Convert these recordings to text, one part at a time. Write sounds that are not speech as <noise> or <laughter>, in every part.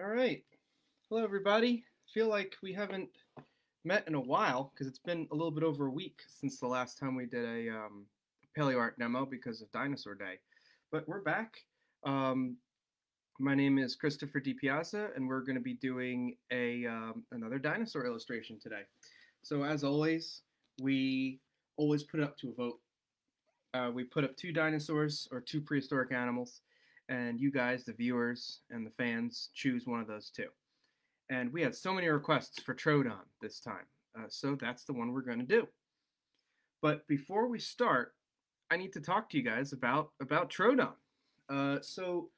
All right. Hello, everybody. Feel like we haven't met in a while because it's been a little bit over a week since the last time we did a um, paleo art demo because of Dinosaur Day. But we're back. Um, my name is Christopher DiPiazza, and we're going to be doing a um, another dinosaur illustration today. So as always, we always put it up to a vote. Uh, we put up two dinosaurs or two prehistoric animals, and you guys, the viewers and the fans, choose one of those two. And we had so many requests for Troodon this time, uh, so that's the one we're going to do. But before we start, I need to talk to you guys about about Troodon. Uh, so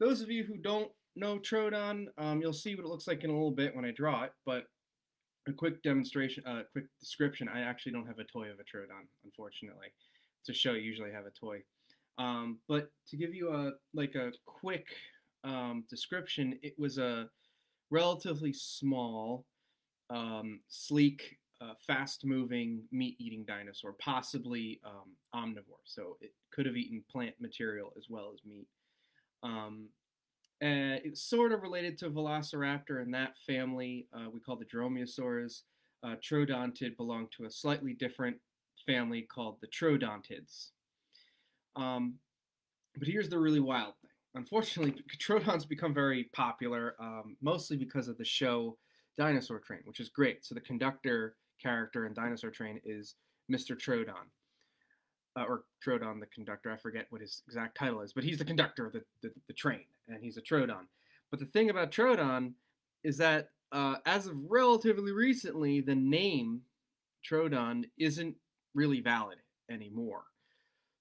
those of you who don't know Troodon, um, you'll see what it looks like in a little bit when I draw it. But a quick demonstration, a uh, quick description. I actually don't have a toy of a Troodon, unfortunately. To show, you usually have a toy. Um, but to give you a like a quick um, description, it was a relatively small, um, sleek, uh, fast-moving meat-eating dinosaur, possibly um, omnivore. So it could have eaten plant material as well as meat. Um, and it's sort of related to Velociraptor in that family. Uh, we call the Dromaeosaurs. Uh, Troodontid belonged to a slightly different family called the Troodontids. Um, but here's the really wild thing. Unfortunately, <laughs> Troodon's become very popular, um, mostly because of the show Dinosaur Train, which is great. So the conductor character in Dinosaur Train is Mr. Troodon. Uh, or Troodon, the conductor. I forget what his exact title is, but he's the conductor of the, the, the train, and he's a Troodon. But the thing about Troodon is that uh, as of relatively recently, the name Troodon isn't really valid anymore.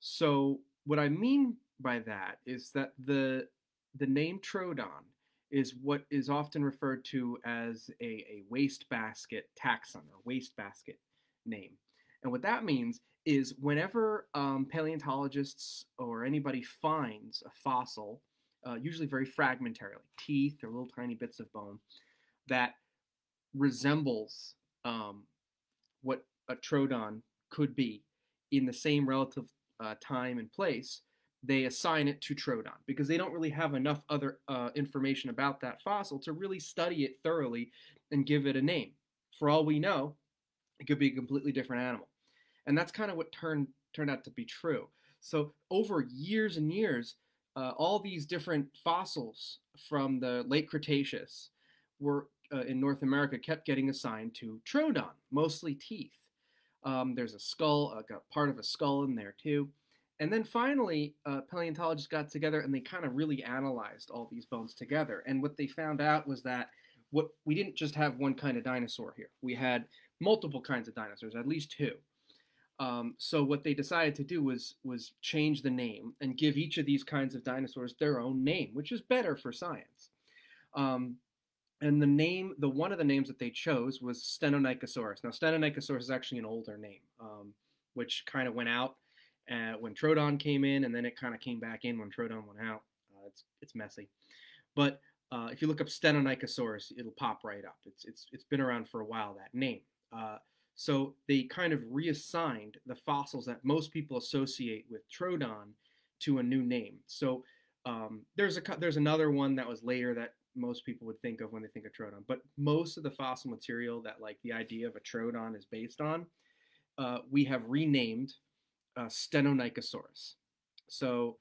So what I mean by that is that the the name Troodon is what is often referred to as a, a wastebasket taxon or wastebasket name. And what that means is whenever um, paleontologists or anybody finds a fossil, uh, usually very fragmentary, like teeth or little tiny bits of bone, that resembles um, what a Troodon could be in the same relative uh, time and place, they assign it to Troodon because they don't really have enough other uh, information about that fossil to really study it thoroughly and give it a name. For all we know, it could be a completely different animal. And that's kind of what turned turned out to be true. So over years and years, uh, all these different fossils from the late Cretaceous were uh, in North America kept getting assigned to Troodon, mostly teeth. Um, there's a skull, a part of a skull in there too. And then finally, uh, paleontologists got together and they kind of really analyzed all these bones together. And what they found out was that what we didn't just have one kind of dinosaur here. We had multiple kinds of dinosaurs, at least two. Um, so what they decided to do was was change the name and give each of these kinds of dinosaurs their own name, which is better for science. Um, and the name, the one of the names that they chose was Stenonychosaurus. Now, Stenonychosaurus is actually an older name, um, which kind of went out uh, when Troodon came in, and then it kind of came back in when Troodon went out. Uh, it's it's messy, but uh, if you look up Stenonychosaurus, it'll pop right up. It's it's it's been around for a while. That name. Uh, so they kind of reassigned the fossils that most people associate with Troodon to a new name. So um, there's a there's another one that was later that most people would think of when they think of Troodon. But most of the fossil material that like the idea of a Troodon is based on, uh, we have renamed uh, Stenonychosaurus. So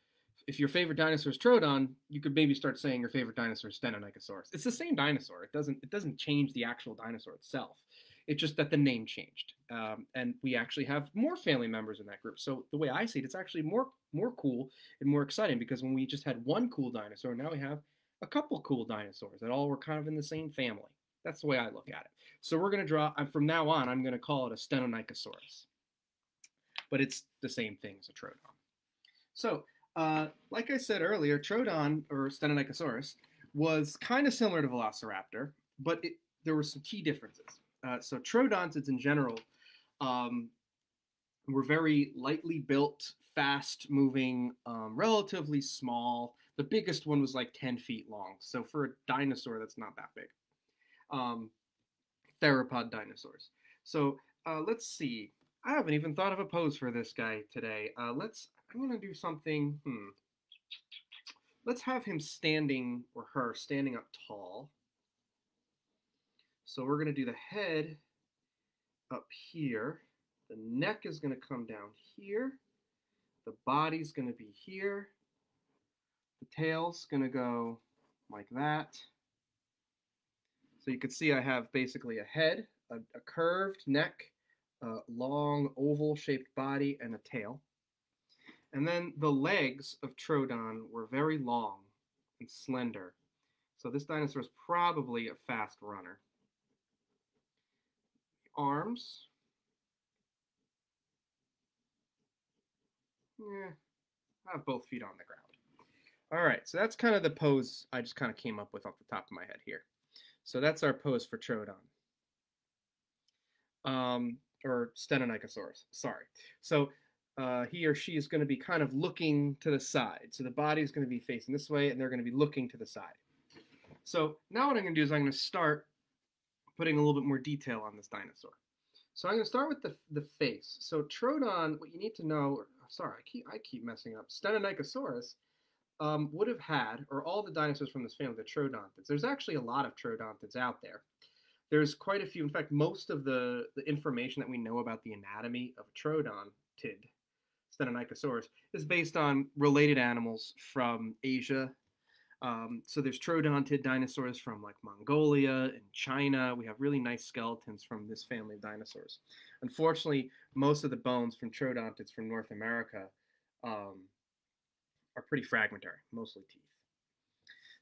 if your favorite dinosaur is Troodon, you could maybe start saying your favorite dinosaur is Stenonychosaurus. It's the same dinosaur. It doesn't it doesn't change the actual dinosaur itself. It's just that the name changed, um, and we actually have more family members in that group. So the way I see it, it's actually more more cool and more exciting because when we just had one cool dinosaur, now we have a couple cool dinosaurs that all were kind of in the same family. That's the way I look at it. So we're going to draw, from now on, I'm going to call it a Stenonychosaurus. But it's the same thing as a Troodon. So, uh, like I said earlier, Troodon, or Stenonychosaurus, was kind of similar to Velociraptor, but it, there were some key differences. Uh, so troodontids in general um, were very lightly built, fast-moving, um, relatively small. The biggest one was like 10 feet long. So for a dinosaur, that's not that big. Um, theropod dinosaurs. So uh, let's see. I haven't even thought of a pose for this guy today. Uh, let's. I'm gonna do something. Hmm. let's have him standing, or her, standing up tall. So we're to do the head up here. The neck is to come down here. The body's to be here. The tail's going to go like that. So you can see I have basically a head, a, a curved neck, a long oval shaped body, and a tail. And then the legs of Troodon were very long and slender. So this dinosaur is probably a fast runner. Arms. Yeah, I have both feet on the ground. All right, so that's kind of the pose I just kind of came up with off the top of my head here. So that's our pose for Troodon. Um, or Stenonychosaurus, sorry. So uh, he or she is going to be kind of looking to the side. So the body is going to be facing this way, and they're going to be looking to the side. So now what I'm going to do is I'm going to start putting a little bit more detail on this dinosaur. So I'm going to start with the, the face. So Troodon, what you need to know, sorry, I keep, I keep messing up. Stenonychosaurus um, would have had, or all the dinosaurs from this family, the Troodontids. There's actually a lot of Troodontids out there. There's quite a few. In fact, most of the, the information that we know about the anatomy of a Troodontid, Stenonychosaurus, is based on related animals from Asia. Um, so there's Troodontid dinosaurs from like Mongolia and China. We have really nice skeletons from this family of dinosaurs. Unfortunately, most of the bones from Troodontids from North America um, are pretty fragmentary, mostly teeth.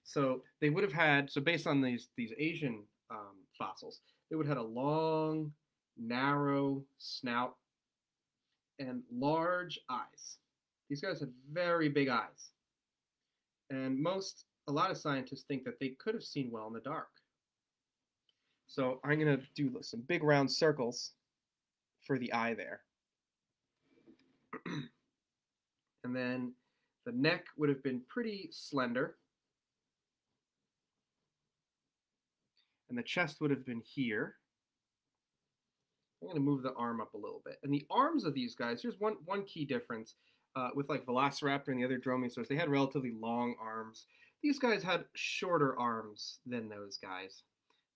So they would have had, so based on these, these Asian um, fossils, they would have had a long, narrow snout and large eyes. These guys had very big eyes. And most, a lot of scientists think that they could have seen well in the dark. So I'm going to do some big round circles for the eye there. <clears throat> and then the neck would have been pretty slender. And the chest would have been here. I'm going to move the arm up a little bit. And the arms of these guys, here's one, one key difference. Uh, with like Velociraptor and the other dromaeosaurs, they had relatively long arms. These guys had shorter arms than those guys.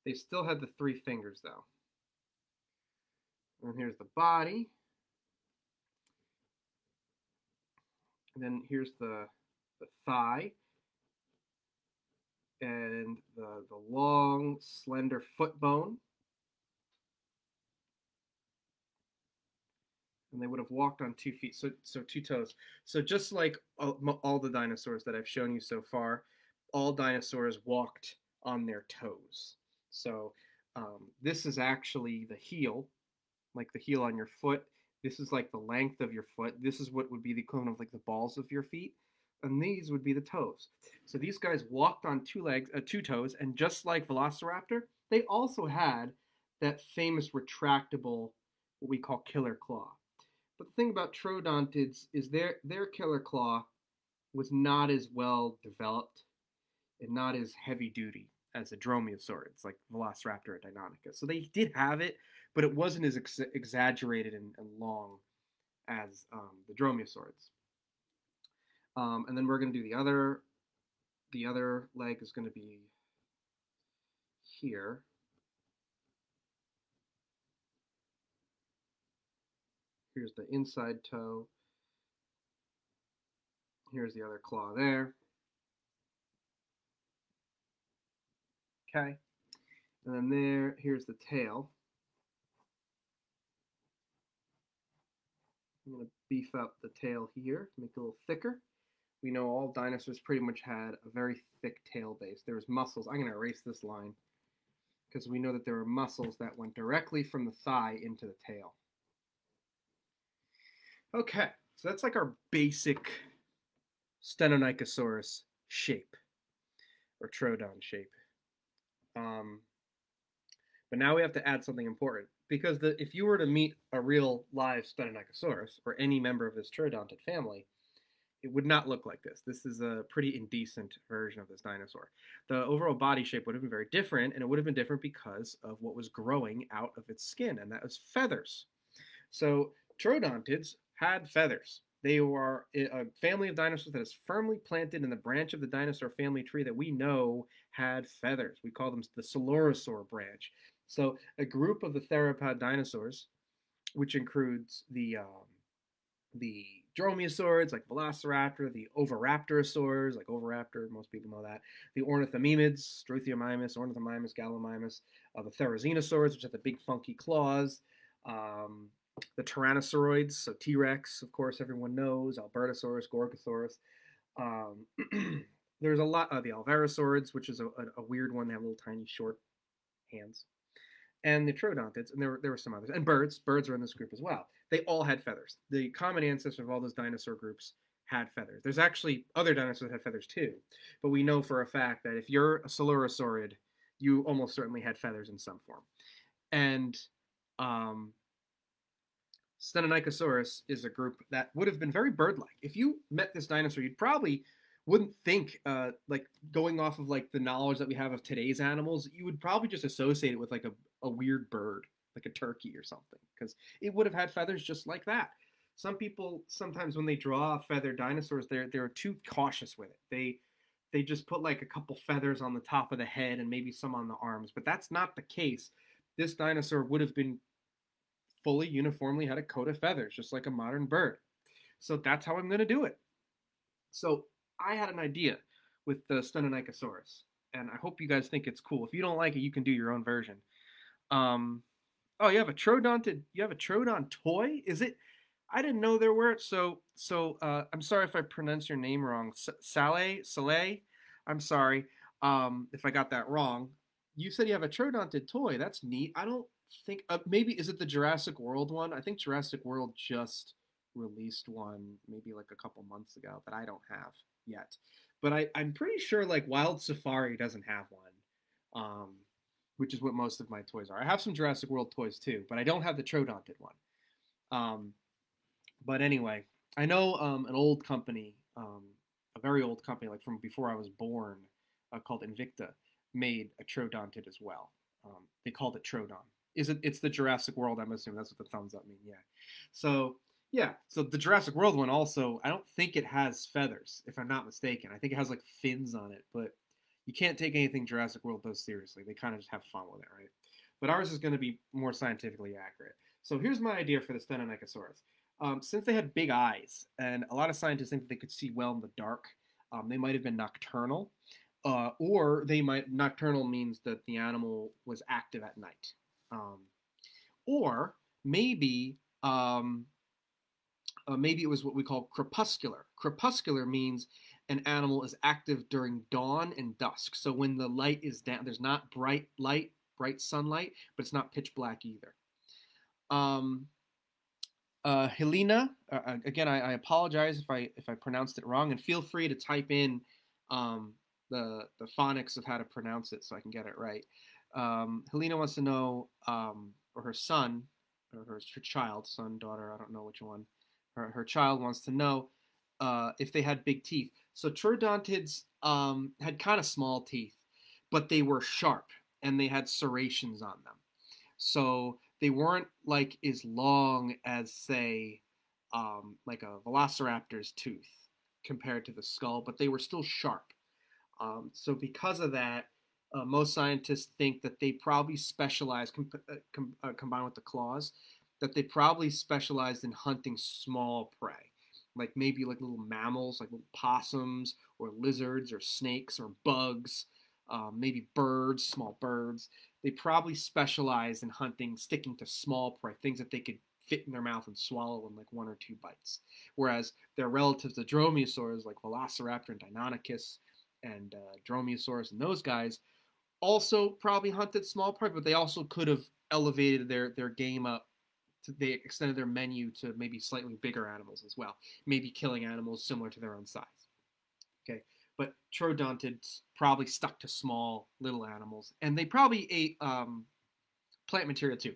They still had the three fingers though. And here's the body. Then here's the, the thigh and the, the long, slender foot bone. And they would have walked on two feet, so, so two toes. So just like all, all the dinosaurs that I've shown you so far, all dinosaurs walked on their toes. So um, this is actually the heel, like the heel on your foot, this is like the length of your foot. This is what would be the equivalent of like the balls of your feet. And these would be the toes. So these guys walked on two legs, uh, two toes, and just like Velociraptor, they also had that famous retractable, what we call killer claw. But the thing about troodontids is their their killer claw was not as well developed and not as heavy duty as a dromaeosaurids like Velociraptor or Deinonychus. So they did have it, but it wasn't as ex- exaggerated and, and, long as um, the dromaeosaurids. Um, and then we're going to do the other. The other leg is going to be here. Here's the inside toe. Here's the other claw there. Okay. And then there, here's the tail. I'm going to beef up the tail here, make it a little thicker. We know all dinosaurs pretty much had a very thick tail base. There was muscles. I'm going to erase this line because we know that there were muscles that went directly from the thigh into the tail. Okay, so that's like our basic Stenonychosaurus shape or Troodon shape. Um, but now we have to add something important because the, if you were to meet a real live Stenonychosaurus or any member of this Troodontid family, it would not look like this. This is a pretty indecent version of this dinosaur. The overall body shape would have been very different, and it would have been different because of what was growing out of its skin, and that was feathers. So Troodontids had feathers. They are a family of dinosaurs that is firmly planted in the branch of the dinosaur family tree that we know had feathers. We call them the Coelurosaur branch. So a group of the theropod dinosaurs, which includes the um, the dromaeosaurs like Velociraptor, the Oviraptorosaurs like Oviraptor, most people know that, the Ornithomimids, Struthiomimus, Ornithomimus, Gallimimus, uh, the Therizinosaurs, which have the big funky claws, um, the Tyrannosauroids, so T-Rex, of course, everyone knows, Albertosaurus, Gorgosaurus. Um, <clears throat> there's a lot of the Alvarezsaurids, which is a, a, a, weird one. They have little tiny short hands. And the Troodontids, and there were, there were some others. And birds. Birds are in this group as well. They all had feathers. The common ancestor of all those dinosaur groups had feathers. There's actually other dinosaurs that had feathers too. But we know for a fact that if you're a Coelurosaurid, you almost certainly had feathers in some form. And um, Stenonychosaurus is a group that would have been very bird-like. If you met this dinosaur, you'd probably wouldn't think uh, like going off of like the knowledge that we have of today's animals, you would probably just associate it with like a, a weird bird, like a turkey or something, because it would have had feathers just like that. Some people sometimes when they draw feathered dinosaurs, they're they're too cautious with it. They they just put like a couple feathers on the top of the head and maybe some on the arms, but that's not the case. This dinosaur would have been fully uniformly had a coat of feathers, just like a modern bird. So that's how I'm going to do it. So I had an idea with the Stenonychosaurus, and I hope you guys think it's cool. If you don't like it, you can do your own version. Um, oh, you have a Troodontid. You have a Troodon toy? Is it? I didn't know there were. So, so uh, I'm sorry if I pronounce your name wrong. Saleh, Saleh. I'm sorry um, if I got that wrong. You said you have a Troodontid toy. That's neat. I don't think uh, maybe is it the Jurassic World one? I think Jurassic World just released one maybe like a couple months ago that I don't have yet. But I, I'm pretty sure like Wild Safari doesn't have one, um, which is what most of my toys are. I have some Jurassic World toys too, but I don't have the Troodontid one. Um, but anyway, I know um, an old company, um, a very old company, like from before I was born, uh, called Invicta, made a Troodontid as well. Um, they called it Troodon is it? It's the Jurassic World. I'm assuming that's what the thumbs up mean. Yeah. So yeah. So the Jurassic World one also, I don't think it has feathers, if I'm not mistaken. I think it has like fins on it, but you can't take anything Jurassic World does seriously. They kind of just have fun with it, right? But ours is going to be more scientifically accurate. So here's my idea for the Stenonychosaurus. Um, since they had big eyes, and a lot of scientists think that they could see well in the dark, um, they might have been nocturnal, uh, or they might nocturnal means that the animal was active at night. Um, or maybe um, uh, maybe it was what we call crepuscular. Crepuscular means an animal is active during dawn and dusk. So when the light is down, there's not bright light, bright sunlight, but it's not pitch black either. Um, uh, Helena, uh, uh again, I, I, apologize if I if I pronounced it wrong, and feel free to type in um, the the phonics of how to pronounce it so I can get it right um, Helena wants to know, um, or her son, or her, her child, son, daughter, I don't know which one, her, her child wants to know uh, if they had big teeth. So troodontids um, had kind of small teeth, but they were sharp and they had serrations on them. So they weren't like as long as, say, um, like a velociraptor's tooth compared to the skull, but they were still sharp. Um, so because of that, uh, most scientists think that they probably specialize, com- uh, com- uh, combined with the claws, that they probably specialized in hunting small prey, like maybe like little mammals, like little possums or lizards or snakes or bugs, um, maybe birds, small birds. They probably specialized in hunting, sticking to small prey, things that they could fit in their mouth and swallow in like one or two bites. Whereas their relatives, the dromaeosaurs, like Velociraptor and Deinonychus and uh, Dromaeosaurus and those guys, also probably hunted small prey, but they also could have elevated their their game up. To, they extended their menu to maybe slightly bigger animals as well, maybe killing animals similar to their own size. Okay, but troodontids probably stuck to small little animals, and they probably ate um, plant material too.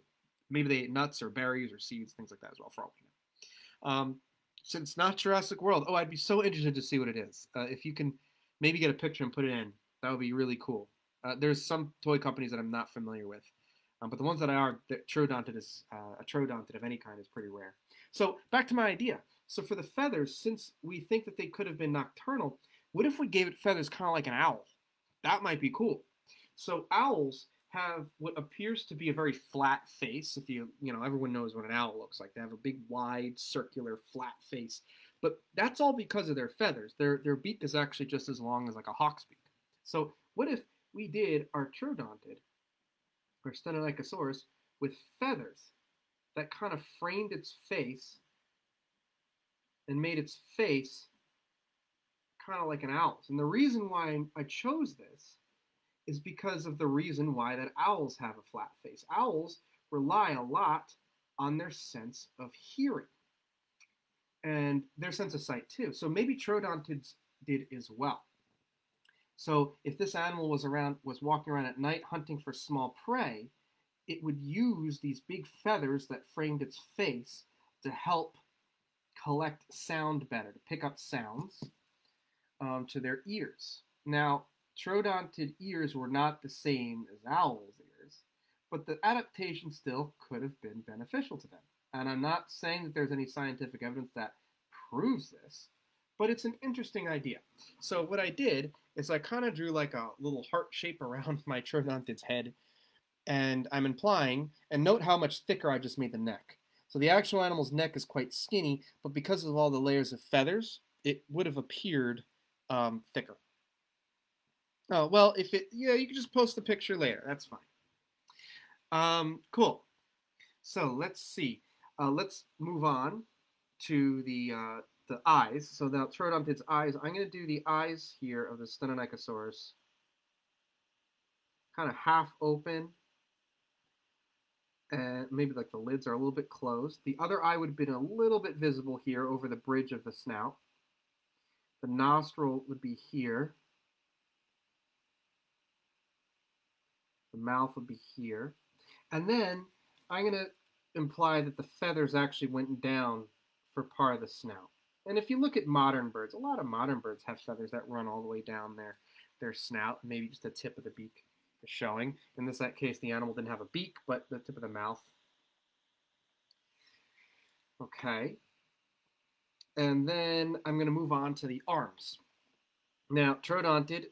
Maybe they ate nuts or berries or seeds, things like that as well. For all we know. Um, not Jurassic World. Oh, I'd be so interested to see what it is. Uh, if you can maybe get a picture and put it in, that would be really cool. Uh, there's some toy companies that I'm not familiar with, um, but the ones that I are, Troodontid is uh, a Troodontid of any kind is pretty rare. So back to my idea. So for the feathers, since we think that they could have been nocturnal, what if we gave it feathers kind of like an owl? That might be cool. So owls have what appears to be a very flat face. If you, you know, everyone knows what an owl looks like. They have a big, wide, circular, flat face. But that's all because of their feathers. Their, their beak is actually just as long as like a hawk's beak. So what if we did our troodontid, or Stenonychosaurus, with feathers that kind of framed its face and made its face kind of like an owl's. And the reason why I chose this is because of the reason why that owls have a flat face. Owls rely a lot on their sense of hearing and their sense of sight too. So maybe troodontids did as well. So if this animal was around was walking around at night hunting for small prey, it would use these big feathers that framed its face to help collect sound better, to pick up sounds um, to their ears. Now, troodontid ears were not the same as owls' ears, but the adaptation still could have been beneficial to them. And I'm not saying that there's any scientific evidence that proves this, but it's an interesting idea. So what I did is I kind of drew like a little heart shape around <laughs> my troodontid's head, and I'm implying, and note how much thicker I just made the neck. So the actual animal's neck is quite skinny, but because of all the layers of feathers, it would have appeared um, thicker. Oh, well, if it, yeah, you can just post the picture later. That's fine. Um, cool. So let's see. Uh, let's move on to the uh, the eyes. So now Troodontid's eyes. I'm going to do the eyes here of the Stenonychosaurus. Kind of half open. And maybe like the lids are a little bit closed. The other eye would have been a little bit visible here over the bridge of the snout. The nostril would be here. The mouth would be here. And then I'm going to imply that the feathers actually went down for part of the snout. And if you look at modern birds, a lot of modern birds have feathers that run all the way down their, their snout, maybe just the tip of the beak is showing. In this case, the animal didn't have a beak, but the tip of the mouth. Okay. And then I'm going to move on to the arms. Now, troodontid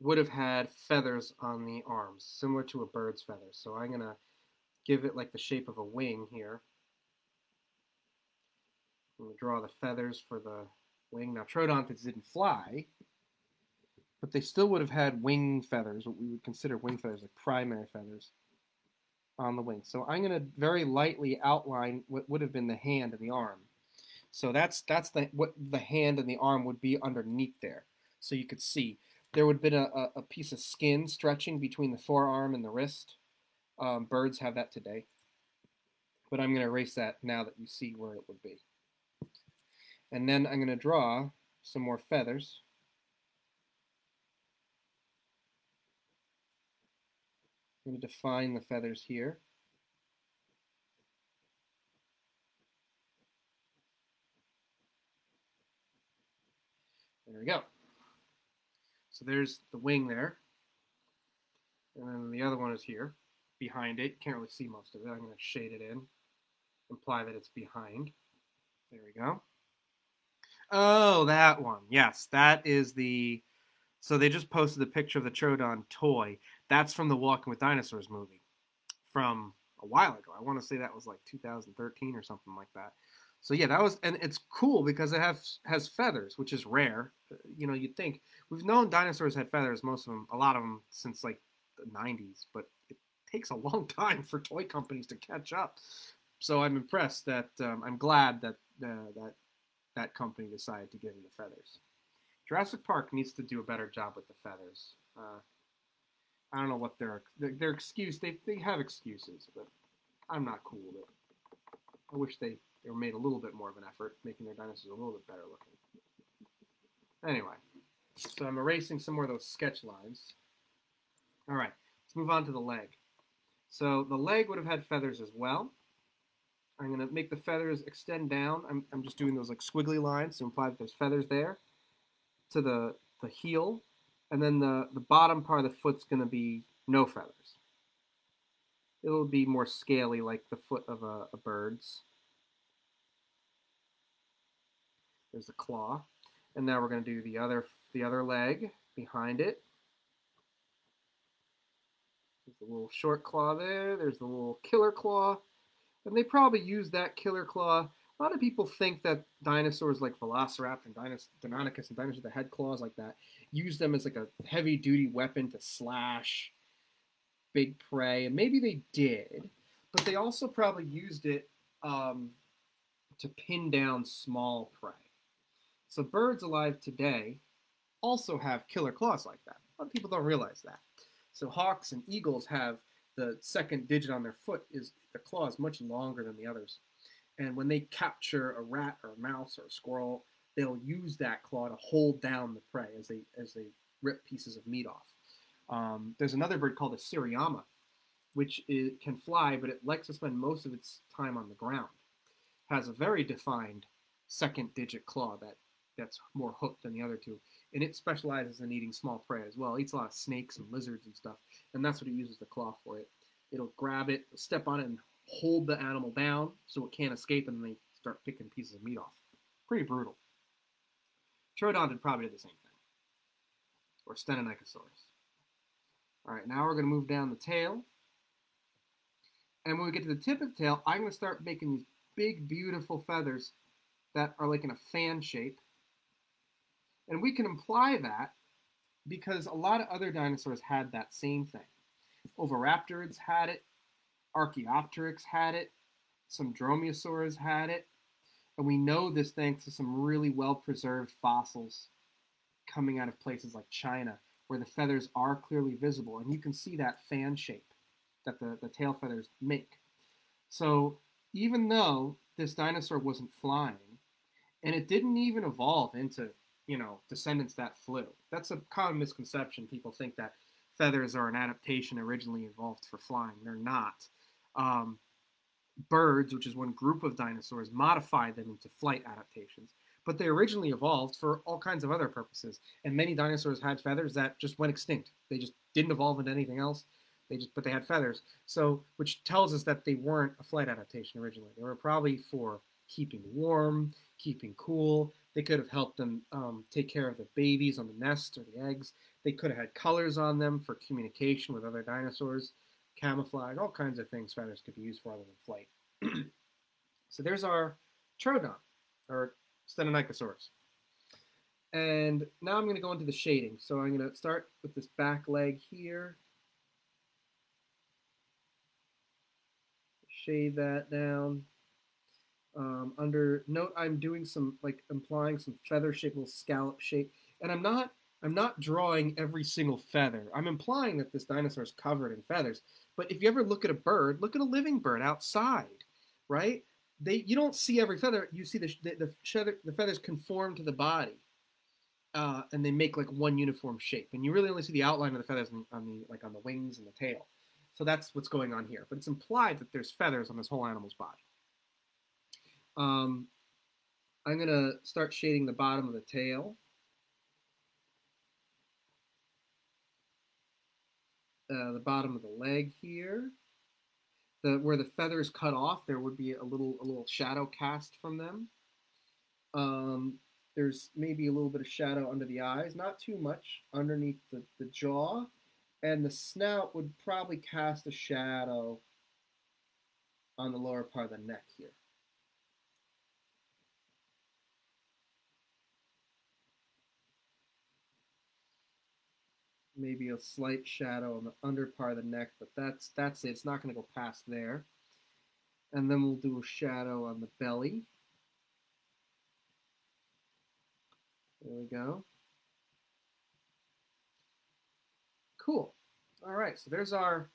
would have had feathers on the arms, similar to a bird's feathers. So I'm going to give it like the shape of a wing here. Draw the feathers for the wing. Now, troodontids didn't fly, but they still would have had wing feathers, what we would consider wing feathers, like primary feathers, on the wing. So I'm going to very lightly outline what would have been the hand and the arm. So that's that's the what the hand and the arm would be underneath there. So you could see there would have been a, a piece of skin stretching between the forearm and the wrist. Um, birds have that today. But I'm going to erase that now that you see where it would be. And then I'm going to draw some more feathers. I'm going to define the feathers here. There we go. So there's the wing there. And then the other one is here, behind it. Can't really see most of it. I'm going to shade it in, imply that it's behind. There we go. Oh, that one. Yes, that is the. So they just posted the picture of the Troodon toy. That's from the Walking with Dinosaurs movie from a while ago. I want to say that was like 2013 or something like that. So yeah, that was, and it's cool because it has has feathers, which is rare. You know, you'd think we've known dinosaurs had feathers, most of them, a lot of them since like the 90s, but it takes a long <laughs> time for toy companies to catch up. So I'm impressed that um, I'm glad that uh, that that company decided to give them the feathers. Jurassic Park needs to do a better job with the feathers. Uh, I don't know what their their excuse. They they have excuses, but I'm not cool with it. I wish they they made a little bit more of an effort, making their dinosaurs a little bit better looking. Anyway, so I'm erasing some more of those sketch lines. All right, let's move on to the leg. So the leg would have had feathers as well. I'm going to make the feathers extend down. I'm, I'm just doing those like squiggly lines to imply that there's feathers there to the, the heel. And then the, the bottom part of the foot's going to be no feathers. It'll be more scaly like the foot of a, a bird's. There's the claw. And now we're going to do the other the other leg behind it. There's the little short claw there. There's the little killer claw. And they probably use that killer claw. A lot of people think that dinosaurs like Velociraptor and Dinos Deinonychus and dinosaurs the head claws like that use them as like a heavy duty weapon to slash big prey. And maybe they did, but they also probably used it um, to pin down small prey. So birds alive today also have killer claws like that. A lot of people don't realize that. So hawks and eagles have the second digit on their foot is the claw is much longer than the others. And when they capture a rat or a mouse or a squirrel, they'll use that claw to hold down the prey as they as they rip pieces of meat off. Um, there's another bird called a seriema, which it can fly, but it likes to spend most of its time on the ground. Has a very defined second digit claw that that's more hooked than the other two, and it specializes in eating small prey as well. It eats a lot of snakes and lizards and stuff, and that's what it uses the claw for. It it'll grab it, step on it, and hold the animal down so it can't escape, and then they start picking pieces of meat off. Pretty brutal. Troodon probably did the same thing, or Stenonychosaurus. All right, now we're going to move down the tail. And when we get to the tip of the tail, I'm going to start making these big, beautiful feathers that are like in a fan shape. And we can imply that because a lot of other dinosaurs had that same thing. Oviraptorids had it, Archaeopteryx had it, some dromaeosaurs had it, and we know this thanks to some really well preserved fossils coming out of places like China, where the feathers are clearly visible, and you can see that fan shape that the, the tail feathers make. So even though this dinosaur wasn't flying, and it didn't even evolve into, you know, descendants that flew. That's a common misconception. People think that feathers are an adaptation originally evolved for flying. They're not. Um, birds, which is one group of dinosaurs, modified them into flight adaptations. But they originally evolved for all kinds of other purposes. And many dinosaurs had feathers that just went extinct. They just didn't evolve into anything else. They just, but they had feathers. So, which tells us that they weren't a flight adaptation originally. They were probably for keeping warm, keeping cool. They could have helped them um, take care of the babies on the nest or the eggs. They could have had colors on them for communication with other dinosaurs camouflage, all kinds of things feathers could be used for other than flight. <clears throat> so there's our Troodon, or Stenonychosaurus. And now I'm going to go into the shading. So I'm going to start with this back leg here. Shade that down. Um, under note, I'm doing some like implying some feather shape, little scallop shape, and I'm not I'm not drawing every single feather. I'm implying that this dinosaur is covered in feathers, but if you ever look at a bird, look at a living bird outside, right? They you don't see every feather. You see the the, the, the feathers conform to the body, uh, and they make like one uniform shape. And you really only see the outline of the feathers on, on the like on the wings and the tail. So that's what's going on here. But it's implied that there's feathers on this whole animal's body. Um, I'm gonna start shading the bottom of the tail. uh, the bottom of the leg here. The, where the feathers cut off, there would be a little a little shadow cast from them. Um, there's maybe a little bit of shadow under the eyes, not too much, underneath the, the jaw. And the snout would probably cast a shadow on the lower part of the neck here. Maybe a slight shadow on the under part of the neck, but that's that's it. It's not going to go past there. And then we'll do a shadow on the belly. There we go. Cool. All right, so there's our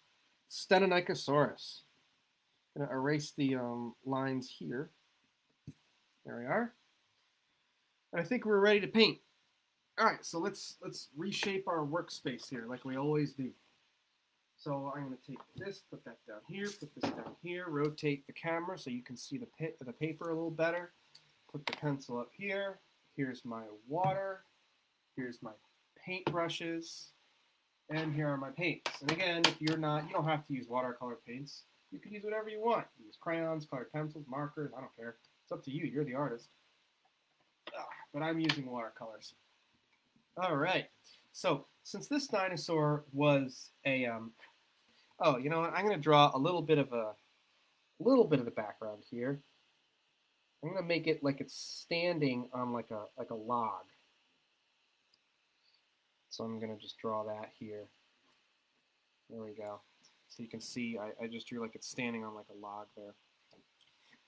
Stenonychosaurus. To erase the um, lines here. There we are. And I think we're ready to paint. All right, so let's let's reshape our workspace here like we always do. So I'm going to take this, put that down here, put this down here, rotate the camera so you can see the pit of the paper a little better. Put the pencil up here. Here's my water. Here's my paint brushes. And here are my paints. And again, if you're not, you don't have to use watercolor paints. You can use whatever you want. Use crayons, colored pencils, markers, I don't care. It's up to you. You're the artist. Ugh. but I'm using watercolors. All right. So since this dinosaur was a, um, oh, you know what? I'm going to draw a little bit of a, little bit of the background here. I'm going to make it like it's standing on like a like a log. So I'm going to just draw that here. There we go. So you can see I, I just drew like it's standing on like a log there.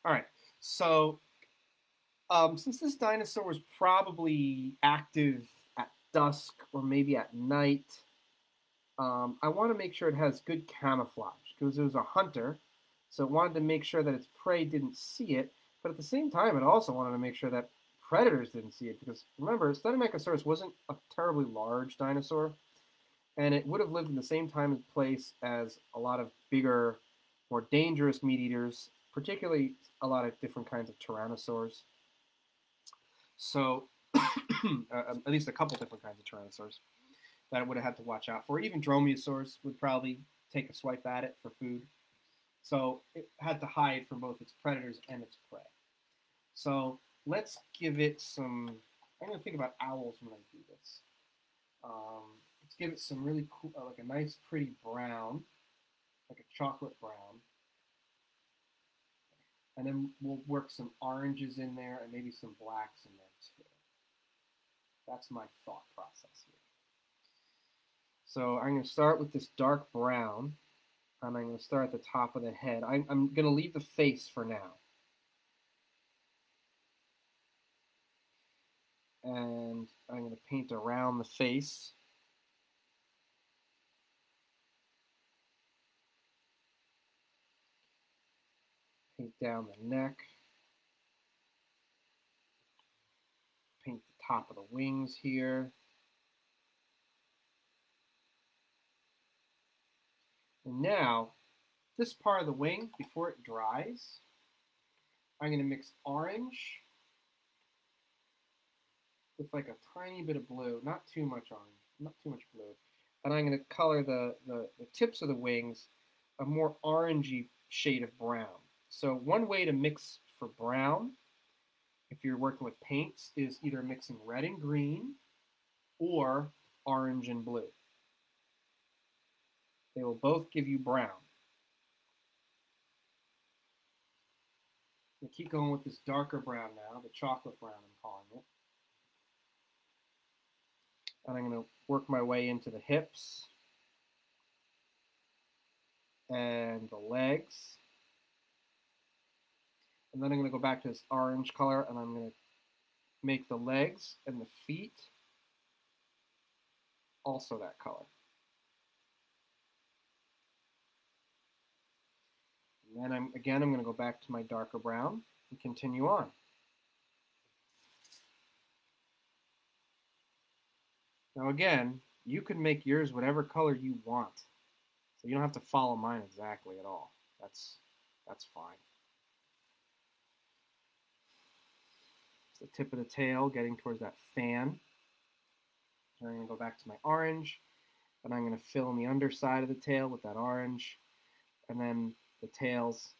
All right, so um, since this dinosaur was probably active dusk or maybe at night, um, I want to make sure it has good camouflage because it was a hunter, so it wanted to make sure that its prey didn't see it, but at the same time, it also wanted to make sure that predators didn't see it because remember, Stenomachus wasn't a terribly large dinosaur, and it would have lived in the same time and place as a lot of bigger, more dangerous meat eaters, particularly a lot of different kinds of tyrannosaurs. So, <clears throat> uh, at least a couple different kinds of tyrannosaurs that it would have had to watch out for. Even dromaeosaurs would probably take a swipe at it for food. So it had to hide from both its predators and its prey. So let's give it some. I'm going to think about owls when I do this. Um, let's give it some really cool, uh, like a nice, pretty brown, like a chocolate brown. And then we'll work some oranges in there and maybe some blacks in there. That's my thought process here. So I'm going to start with this dark brown. And I'm going to start at the top of the head. I'm, I'm going to leave the face for now. And I'm going to paint around the face. paint down the neck, paint the top of the wings here. And now, this part of the wing, before it dries, I'm going to mix orange with like a tiny bit of blue, not too much orange, not too much blue. And I'm going to color the, the, the tips of the wings a more orangey shade of brown. So one way to mix for brown, if you're working with paints, is either mixing red and green or orange and blue. They will both give you brown. I keep going with this darker brown now, the chocolate brown I'm calling it. And I'm going to work my way into the hips and the legs. And then I'm going to go back to this orange color and I'm going to make the legs and the feet also that color. And then I'm again I'm going to go back to my darker brown and continue on. Now again, you can make yours whatever color you want. So you don't have to follow mine exactly at all. That's that's fine. The tip of the tail getting towards that fan. I'm going to go back to my orange, and I'm going to fill in the underside of the tail with that orange, and then the tails.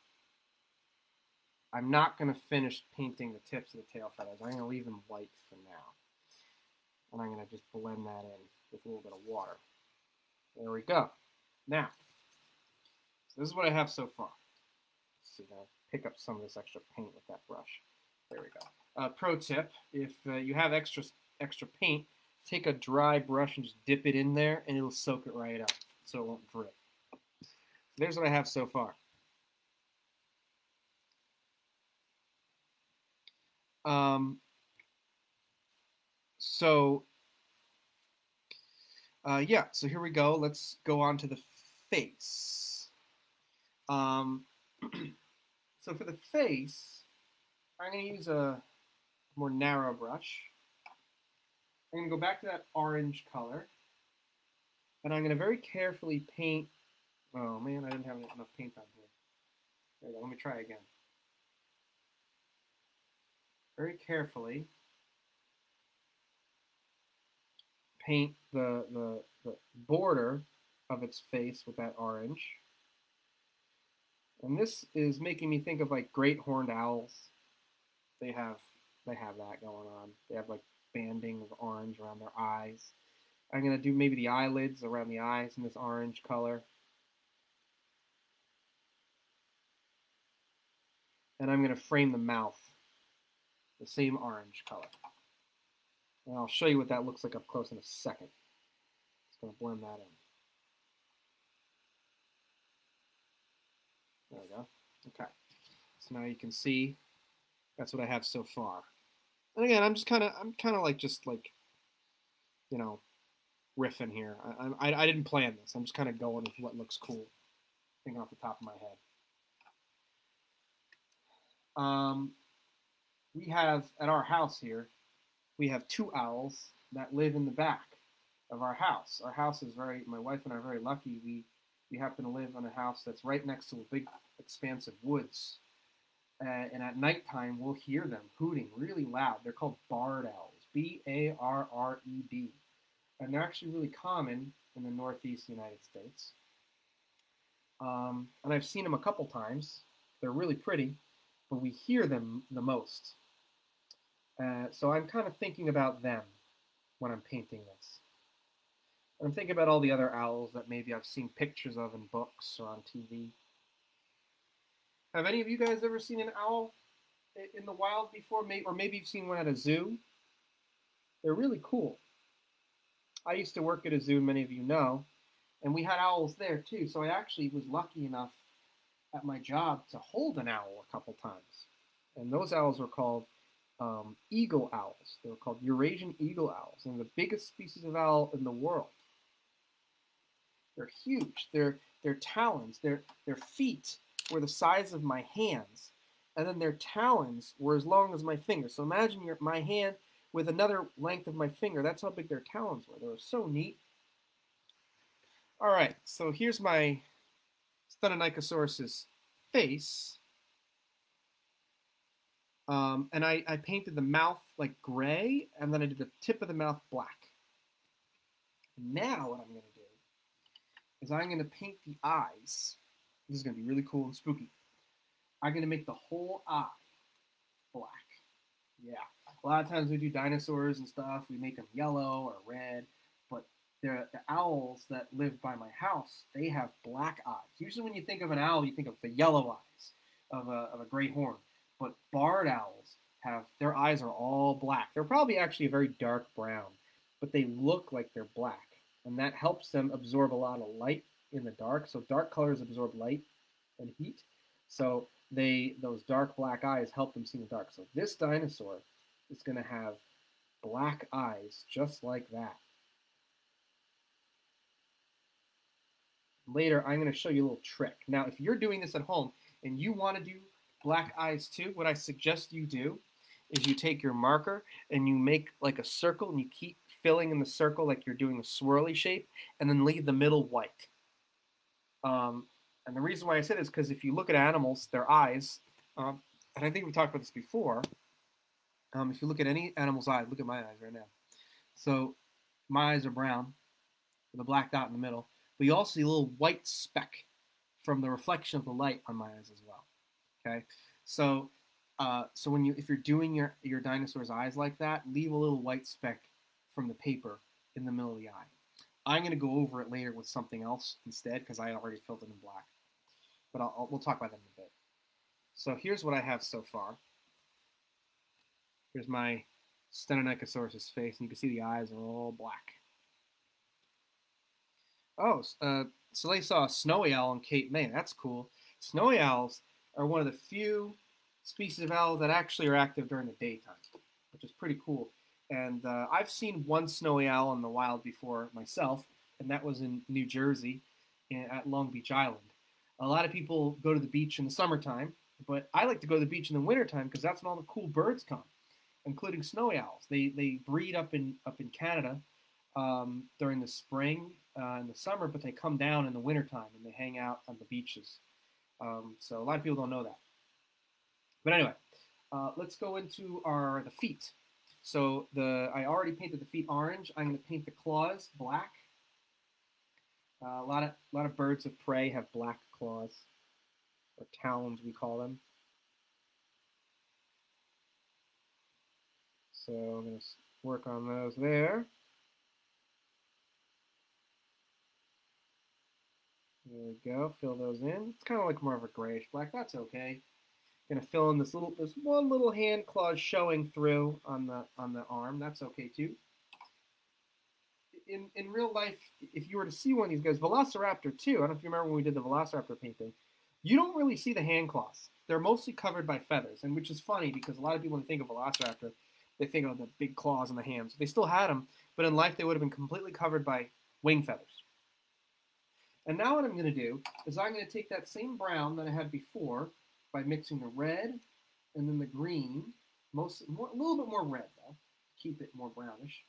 I'm not going to finish painting the tips of the tail feathers. I'm going to leave them white for now. And I'm going to just blend that in with a little bit of water. There we go. Now, so this is what I have so far. Let's see, I'll pick up some of this extra paint with that brush. There we go. Uh, pro tip, if uh, you have extra extra paint, take a dry brush and just dip it in there and it'll soak it right up so it won't drip. There's what I have so far. Um, so, uh, yeah, so here we go. Let's go on to the face. Um, <clears throat> so for the face, I'm going to use a more narrow brush. I'm going to go back to that orange color. And I'm going to very carefully paint. Oh man, I didn't have enough paint on here. There we go. Let me try again. Very carefully paint the, the, the border of its face with that orange. And this is making me think of like great horned owls. They have they have that going on. They have like banding of orange around their eyes. I'm going to do maybe the eyelids around the eyes in this orange color. And I'm going to frame the mouth the same orange color. And I'll show you what that looks like up close in a second. Just going to blend that in. There we go. Okay. So now you can see that's what I have so far. And again, I'm just kind of, I'm kind of like just like, you know, riffing here. I, I, I didn't plan this. I'm just kind of going with what looks cool. Thing off the top of my head. Um, we have at our house here, we have two owls that live in the back of our house. Our house is very, my wife and I are very lucky. We we happen to live in a house that's right next to a big expanse of woods. Uh, and at nighttime, we'll hear them hooting really loud. They're called barred owls, B A R R E D. And they're actually really common in the northeast United States. Um, and I've seen them a couple times. They're really pretty, but we hear them the most. Uh, so I'm kind of thinking about them when I'm painting this. I'm thinking about all the other owls that maybe I've seen pictures of in books or on TV. Have any of you guys ever seen an owl in the wild before? Or maybe you've seen one at a zoo? They're really cool. I used to work at a zoo, many of you know, and we had owls there too. So I actually was lucky enough at my job to hold an owl a couple times. And those owls were called um, eagle owls. They were called Eurasian eagle owls, and the biggest species of owl in the world. They're huge. Their their talons, their their feet were the size of my hands, and then their talons were as long as my finger. So imagine your my hand with another length of my finger. That's how big their talons were. They were so neat. All right, so here's my Stenonychosaurus's face. Um, and I, I painted the mouth like gray, and then I did the tip of the mouth black. Now what I'm going to do is I'm going to paint the eyes. This is going to be really cool and spooky. I'm going to make the whole eye black. Yeah. A lot of times we do dinosaurs and stuff, we make them yellow or red, but the owls that live by my house, they have black eyes. Usually when you think of an owl, you think of the yellow eyes of a, of a great horn. But barred owls have, their eyes are all black. They're probably actually a very dark brown, but they look like they're black and that helps them absorb a lot of light in the dark. So dark colors absorb light and heat. So they those dark black eyes help them see in the dark. So this dinosaur is going to have black eyes just like that. Later, I'm going to show you a little trick. Now, if you're doing this at home and you want to do black eyes too, what I suggest you do is you take your marker and you make like a circle and you keep filling in the circle like you're doing a swirly shape, and then leave the middle white. Um, and the reason why I say this is because if you look at animals, their eyes, um, and I think we've talked about this before, um, if you look at any animal's eyes, look at my eyes right now. So my eyes are brown with a black dot in the middle, but you also see a little white speck from the reflection of the light on my eyes as well. Okay, so uh, so when you if you're doing your your dinosaur's eyes like that, leave a little white speck from the paper in the middle of the eye. I'm going to go over it later with something else instead because I already filled it in black. But I'll, I'll, we'll talk about that in a bit. So here's what I have so far. Here's my Stenonychosaurus face, and you can see the eyes are all black. Oh, uh, so they saw a snowy owl in Cape May. That's cool. Snowy owls are one of the few species of owls that actually are active during the daytime, which is pretty cool. And uh, I've seen one snowy owl in the wild before myself, and that was in New Jersey at Long Beach Island. A lot of people go to the beach in the summertime, but I like to go to the beach in the wintertime because that's when all the cool birds come, including snowy owls. They, they breed up in, up in Canada um, during the spring uh, and the summer, but they come down in the wintertime and they hang out on the beaches. Um, so a lot of people don't know that. But anyway, uh, let's go into our the feet. So the I already painted the feet orange. I'm going to paint the claws black. Uh, a lot of a lot of birds of prey have black claws, or talons we call them. So I'm going to work on those there. There we go. Fill those in. It's kind of like more of a grayish black. That's okay. Gonna fill in this little, this one little hand claw showing through on the on the arm. That's okay too. In in real life, if you were to see one of these guys, Velociraptor too. I don't know if you remember when we did the Velociraptor painting. You don't really see the hand claws. They're mostly covered by feathers, and which is funny because a lot of people when they think of Velociraptor, they think of the big claws and the hands. They still had them, but in life they would have been completely covered by wing feathers. And now what I'm going to do is I'm going to take that same brown that I had before by mixing the red and then the green, most more, a little bit more red though, keep it more brownish.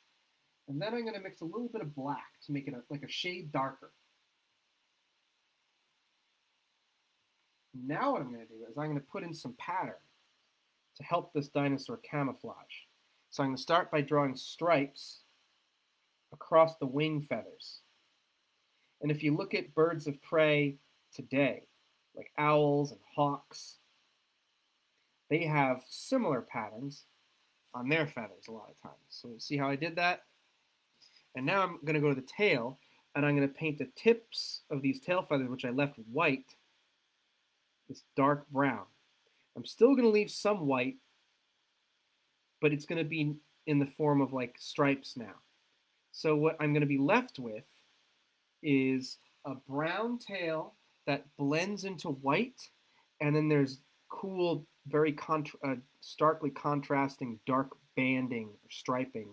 And then I'm going to mix a little bit of black to make it a, like a shade darker. Now what I'm going to do is I'm going to put in some pattern to help this dinosaur camouflage. So I'm going to start by drawing stripes across the wing feathers. And if you look at birds of prey today, like owls and hawks, they have similar patterns on their feathers a lot of times. So see how I did that? And now I'm going to go to the tail, and I'm going to paint the tips of these tail feathers, which I left white, this dark brown. I'm still going to leave some white, but it's going to be in the form of like stripes now. So what I'm going to be left with is a brown tail that blends into white, and then there's cool, very contra- uh, starkly contrasting dark banding or striping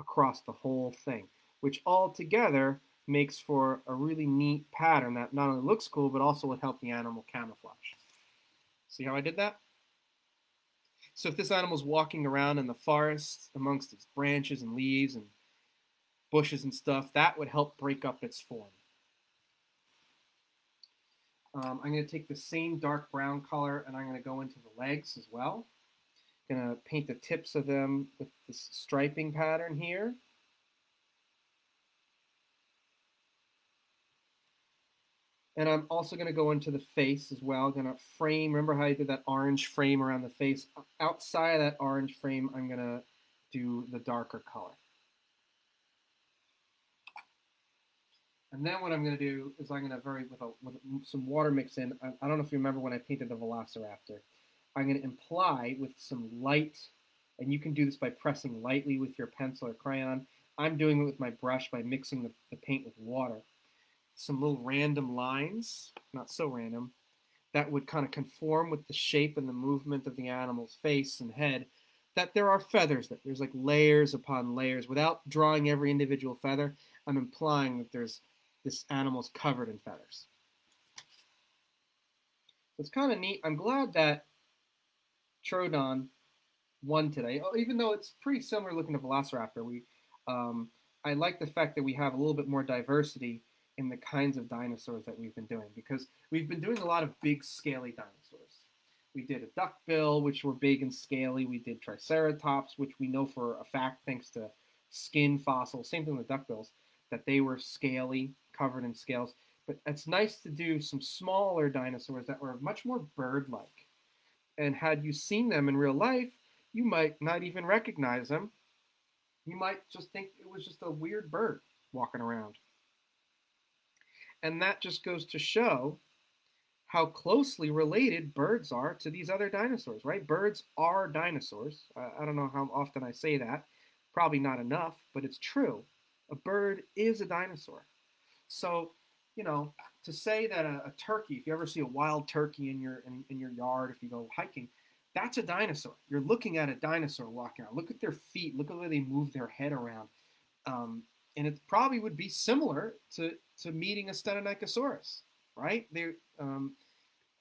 across the whole thing, which all together makes for a really neat pattern that not only looks cool, but also would help the animal camouflage. See how I did that? So if this animal's walking around in the forest amongst its branches and leaves and bushes and stuff, that would help break up its form. Um, I'm going to take the same dark brown color and I'm going to go into the legs as well. I'm going to paint the tips of them with this striping pattern here. And I'm also going to go into the face as well. Going to frame, remember how I did that orange frame around the face? Outside of that orange frame, I'm going to do the darker color. And then what I'm going to do is I'm going to vary with, a, with some water mix in. I, I, don't know if you remember when I painted the Velociraptor. I'm going to imply with some light, and you can do this by pressing lightly with your pencil or crayon. I'm doing it with my brush by mixing the, the paint with water. Some little random lines, not so random, that would kind of conform with the shape and the movement of the animal's face and head. That there are feathers, that there's like layers upon layers. Without drawing every individual feather, I'm implying that there's this animal's covered in feathers. So it's kind of neat. I'm glad that Troodon won today, oh, even though it's pretty similar looking to Velociraptor. We, um, I like the fact that we have a little bit more diversity in the kinds of dinosaurs that we've been doing because we've been doing a lot of big, scaly dinosaurs. We did a duckbill, which were big and scaly. We did Triceratops, which we know for a fact, thanks to skin fossils. Same thing with duckbills, that they were scaly covered in scales. But it's nice to do some smaller dinosaurs that were much more bird-like. And had you seen them in real life, you might not even recognize them. You might just think it was just a weird bird walking around. And that just goes to show how closely related birds are to these other dinosaurs, right? Birds are dinosaurs. Uh, I don't know how often I say that. Probably not enough, but it's true. A bird is a dinosaur. So, you know, to say that a, a, turkey, if you ever see a wild turkey in your in, in your yard, if you go hiking, that's a dinosaur. You're looking at a dinosaur walking around. Look at their feet. Look at the way they move their head around. Um, and it probably would be similar to to meeting a Stenonychosaurus, right? Um,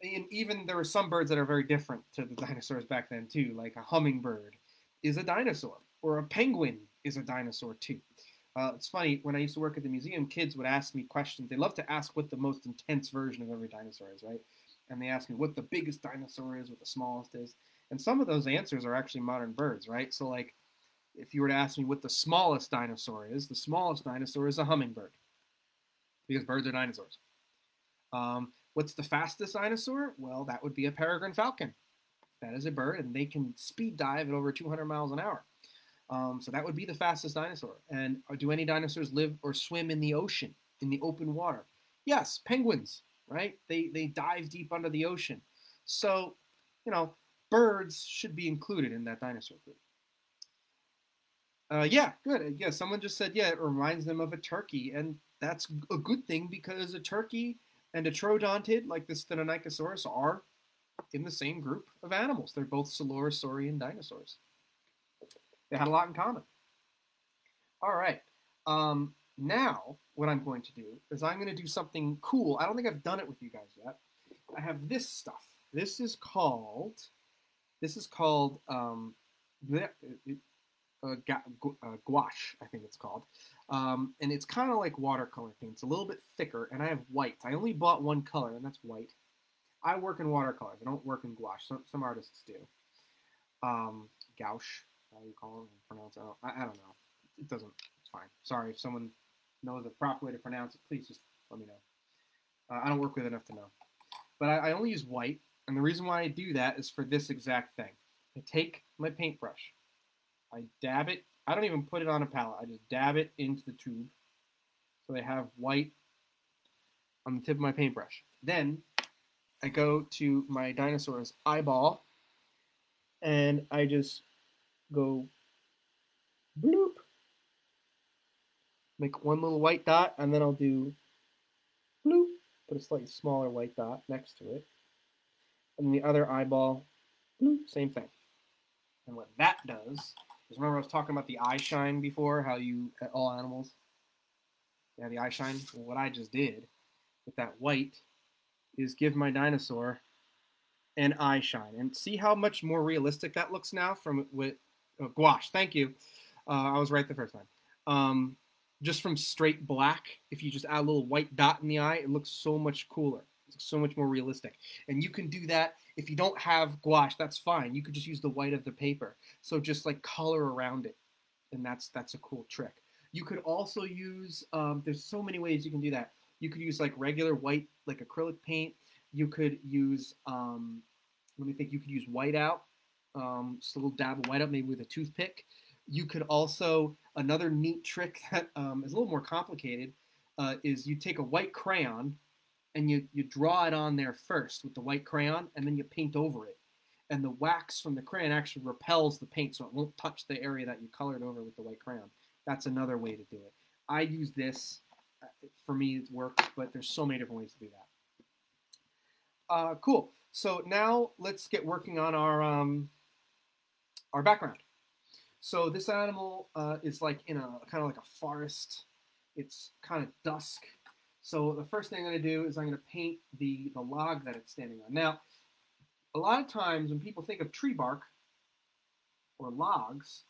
and even there are some birds that are very different to the <laughs> dinosaurs back then too, like a hummingbird is a dinosaur, or a penguin is a dinosaur too. Uh, it's funny when I used to work at the museum, kids would ask me questions. They love to ask what the most intense version of every dinosaur is, right? And they ask me what the biggest dinosaur is, what the smallest is, and some of those answers are actually modern birds, right? So like, if you were to ask me what the smallest dinosaur is, the smallest dinosaur is a hummingbird, because birds are dinosaurs. Um, what's the fastest dinosaur? Well, that would be a peregrine falcon. That is a bird, and they can speed dive at over 200 miles an hour. Um, so that would be the fastest dinosaur. And uh, do any dinosaurs live or swim in the ocean, in the open water? Yes, penguins, right? They they dive deep under the ocean. So, you know, birds should be included in that dinosaur group. Uh, yeah, good. Yeah, someone just said, yeah, it reminds them of a turkey, and that's a good thing because a turkey and a troodontid, like the Stenonychosaurus, are in the same group of animals. They're both Coelurosaurian dinosaurs. They had a lot in common. All right. Um, now, what I'm going to do is I'm going to do something cool. I don't think I've done it with you guys yet. I have this stuff. This is called. This is called um, the, uh, uh, gouache, I think it's called. Um, and it's kind of like watercolor paint. It's a little bit thicker, and I have white. I only bought one color, and that's white. I work in watercolors. I don't work in gouache. Some, some artists do. Um, gouache, how you call it, pronounce it. I, I don't know. It doesn't. It's fine. Sorry if someone knows the proper way to pronounce it. Please just let me know. Uh, I don't work with enough to know. But I, I only use white, and the reason why I do that is for this exact thing. I take my paintbrush, I dab it. I don't even put it on a palette. I just dab it into the tube. So they have white on the tip of my paintbrush. Then I go to my dinosaur's eyeball and I just go bloop. Make one little white dot and then I'll do bloop. Put a slightly smaller white dot next to it. And the other eyeball, bloop, same thing. And what that does is remember I was talking about the eye shine before, how you, all animals, yeah, the eye shine. Well, what I just did with that white is give my dinosaur an eye shine. And see how much more realistic that looks now from with oh, gouache. Thank you. Uh, I was right the first time. Um, just from straight black, if you just add a little white dot in the eye, it looks so much cooler. It's so much more realistic. And you can do that if you don't have gouache, that's fine. You could just use the white of the paper. So just like color around it. And that's that's a cool trick. You could also use, um, there's so many ways you can do that. You could use like regular white, like acrylic paint. You could use, um, let me think, you could use whiteout, um, just a little dab of white up, maybe with a toothpick. You could also, another neat trick <laughs> that um, is a little more complicated uh, is you take a white crayon and you, you draw it on there first with the white crayon and then you paint over it. And the wax from the crayon actually repels the paint so it won't touch the area that you colored over with the white crayon. That's another way to do it. I use this. Uh, for me, it works, but there's so many different ways to do that. Uh, cool. So now let's get working on our um, our background. So this animal uh, is like in a kind of like a forest. It's kind of dusk. So the first thing I'm going to do is I'm going to paint the, the log that it's standing on. Now, a lot of times when people think of tree bark or logs,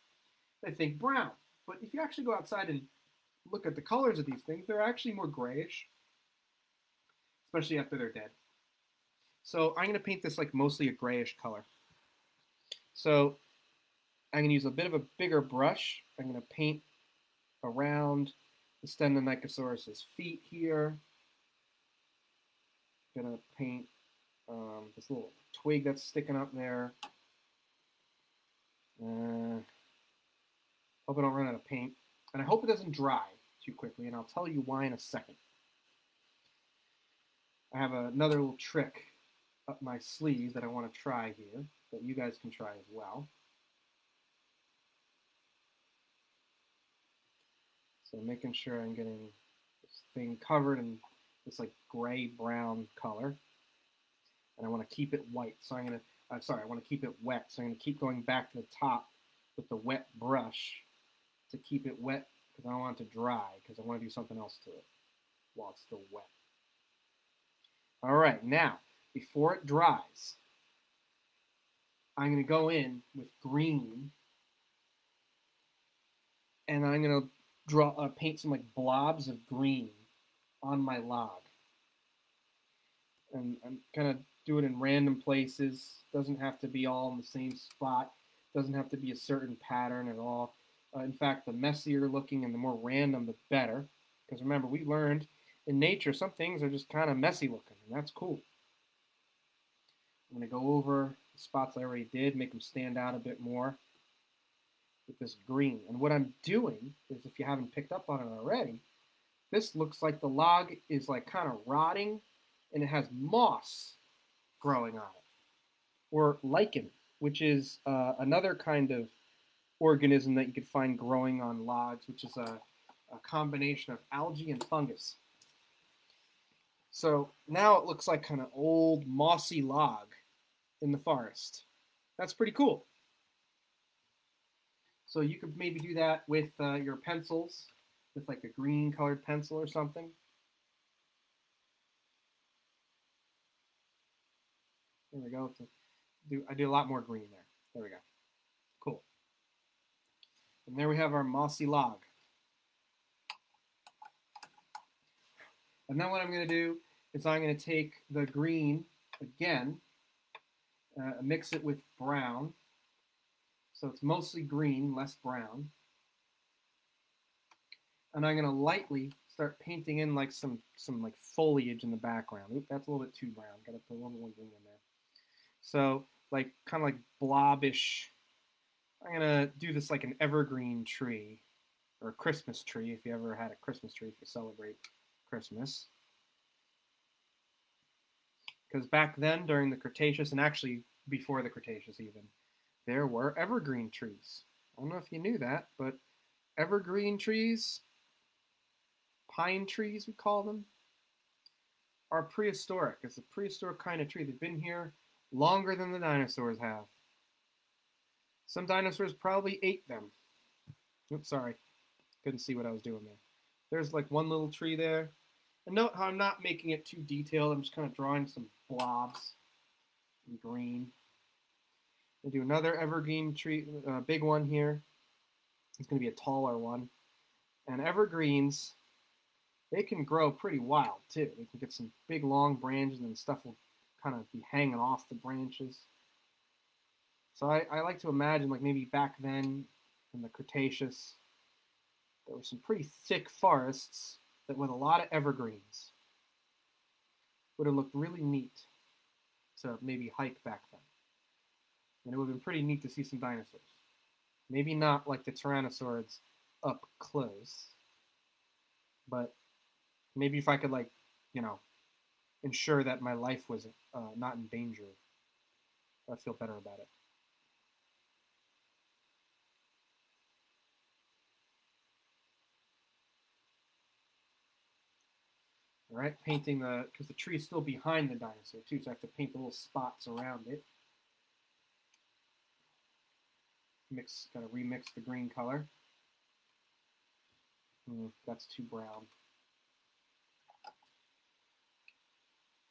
they think brown. But if you actually go outside and look at the colors of these things, they're actually more grayish, especially after they're dead. So I'm going to paint this like mostly a grayish color. So I'm going to use a bit of a bigger brush. I'm going to paint around the Stenonychosaurus's feet here. I'm Gonna paint um, this little twig that's sticking up there. Uh, hope I don't run out of paint. And I hope it doesn't dry too quickly, and I'll tell you why in a second. I have another little trick up my sleeve that I want to try here that you guys can try as well. So making sure I'm getting this thing covered in this like gray brown color. And I want to keep it white. So I'm going to, uh, I'm sorry, I want to keep it wet. So I'm going to keep going back to the top with the wet brush to keep it wet because I don't want it to dry because I want to do something else to it while it's still wet. All right, now, before it dries, I'm going to go in with green and I'm going to draw uh, paint some like blobs of green on my log. And I'm kind of do it in random places. Doesn't have to be all in the same spot. Doesn't have to be a certain pattern at all. Uh, in fact, the messier looking and the more random, the better. Because remember, we learned in nature some things are just kind of messy looking, and that's cool. I'm going to go over the spots I already did, make them stand out a bit more with this green. And what I'm doing is, if you haven't picked up on it already, this looks like the log is like kind of rotting and it has moss growing on it. Or lichen, which is uh, another kind of organism that you could find growing on logs, which is a, a combination of algae and fungus. So now it looks like kind of old mossy log in the forest. That's pretty cool. So you could maybe do that with uh, your pencils, with like a green colored pencil or something. There we go. Do, I do a lot more green there. There we go. Cool. And there we have our mossy log. And then what I'm going to do is I'm going to take the green again, uh, mix it with brown. So it's mostly green, less brown. And I'm going to lightly start painting in like some some like foliage in the background. Oop, that's a little bit too brown. Got to put a little more green in there. So like kind of like blobbish. I'm gonna do this like an evergreen tree or a Christmas tree if you ever had a Christmas tree you celebrate Christmas. Because back then, during the Cretaceous, and actually before the Cretaceous even, there were evergreen trees. I don't know if you knew that, but evergreen trees, pine trees we call them, are prehistoric. It's a prehistoric kind of tree. They've been here longer than the dinosaurs have. Some dinosaurs probably ate them. Oops, sorry. Couldn't see what I was doing there. There's like one little tree there. And note how I'm not making it too detailed. I'm just kind of drawing some blobs in green. Do another evergreen tree, uh, big one here. It's going to be a taller one. And evergreens, they can grow pretty wild too. They can get some big long branches and stuff will kind of be hanging off the branches. So I, I like to imagine like maybe back then in the Cretaceous, there were some pretty thick forests that with a lot of evergreens would have looked really neat to maybe hike back then. And it would have been pretty neat to see some dinosaurs. Maybe not like the Tyrannosaurs up close, but maybe if I could like, you know, ensure that my life was uh, not in danger, I'd feel better about it. All right, painting the, because the tree is still behind the dinosaur too, so I have to paint the little spots around it. Mix, gotta remix the green color. Mm, that's too brown.